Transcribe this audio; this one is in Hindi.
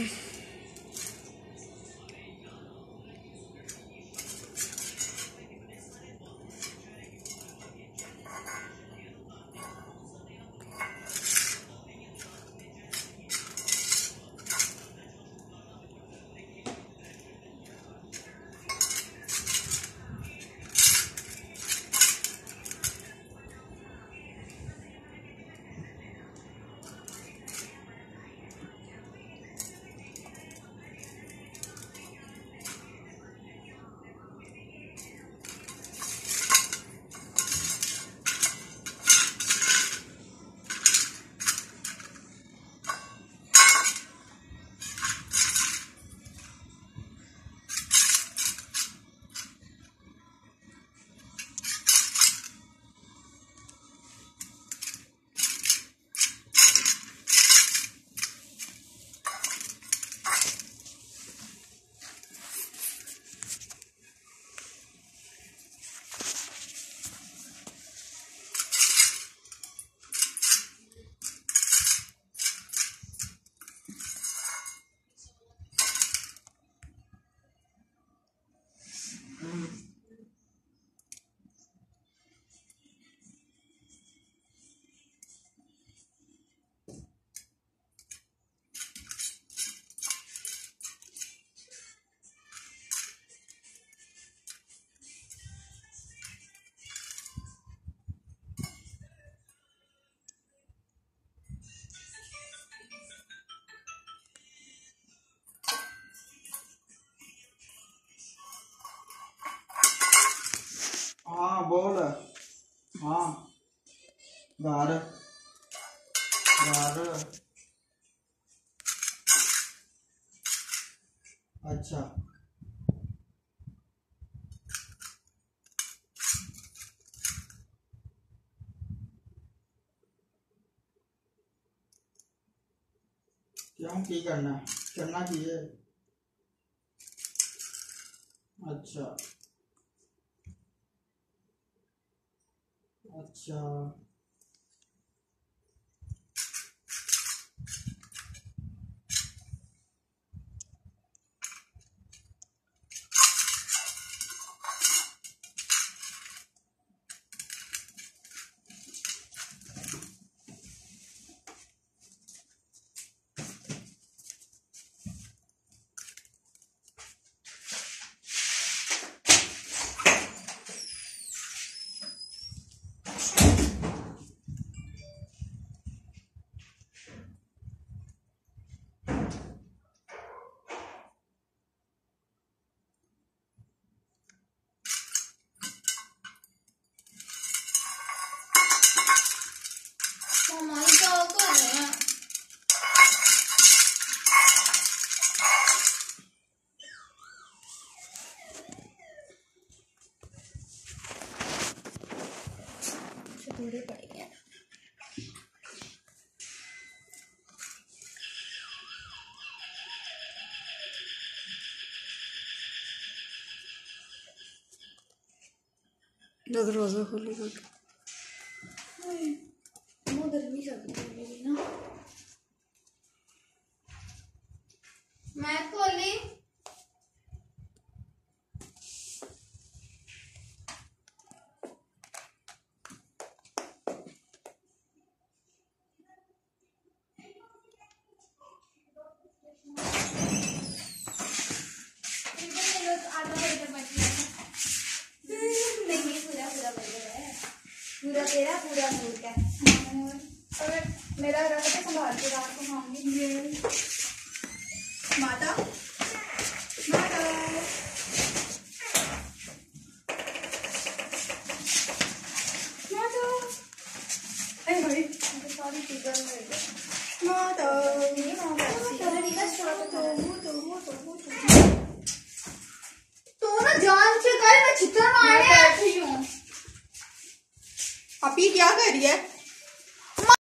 Mm-hmm. हाँ घर घर अच्छा। क्यों की करना करना की है? अच्छा। अच्छा मामा क्या कर रहे हैं थोड़े पड़े हैं। दरवाज़ा खोलेगा वो गर्मी सकती ना। मैं खोली। आधा बर्गर बच गया। पूरा पूरा बर्गर है। पूरा तेरा पूरा नूर का। और मेरा रख के संभाल के रात को खाऊँगी। माता? माता? माता? अरे भाई सारी चीज़ें मैं बैठी हूँ। अभी क्या कर रही है?